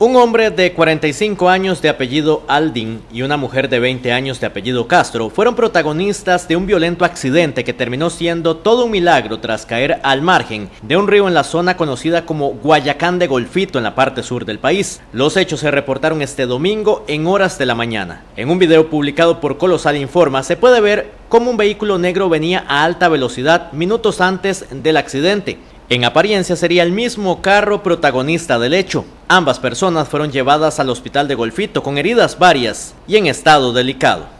Un hombre de 45 años de apellido Aldin y una mujer de 20 años de apellido Castro fueron protagonistas de un violento accidente que terminó siendo todo un milagro tras caer al margen de un río en la zona conocida como Guayacán de Golfito en la parte sur del país. Los hechos se reportaron este domingo en horas de la mañana. En un video publicado por Colosal Informa se puede ver cómo un vehículo negro venía a alta velocidad minutos antes del accidente. En apariencia sería el mismo carro protagonista del hecho. Ambas personas fueron llevadas al hospital de Golfito con heridas varias y en estado delicado.